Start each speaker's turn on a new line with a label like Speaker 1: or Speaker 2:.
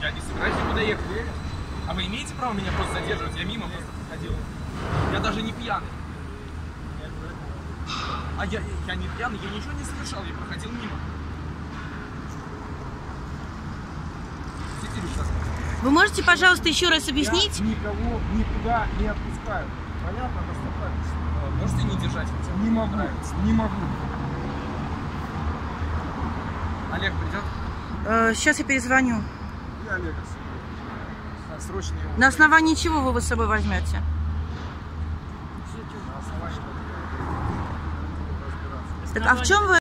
Speaker 1: Я не собираюсь никуда ехать. А вы имеете право меня просто задерживать? Я мимо просто проходил. Я даже не пьяный. А я, я не пьяный, я ничего не совершал, я проходил мимо. Сейчас.
Speaker 2: Вы можете, пожалуйста, еще раз объяснить?
Speaker 3: Я никого никуда не отпускаю. Понятно, достаточно.
Speaker 1: Э, Можете не держать хотя бы?
Speaker 3: Не могу,
Speaker 1: Нравится.
Speaker 3: не могу.
Speaker 1: Олег придет?
Speaker 2: сейчас я перезвоню.
Speaker 3: Я Олега
Speaker 1: А, Срочно его.
Speaker 2: На основании чего вы его с собой возьмете? Так, а в чем вы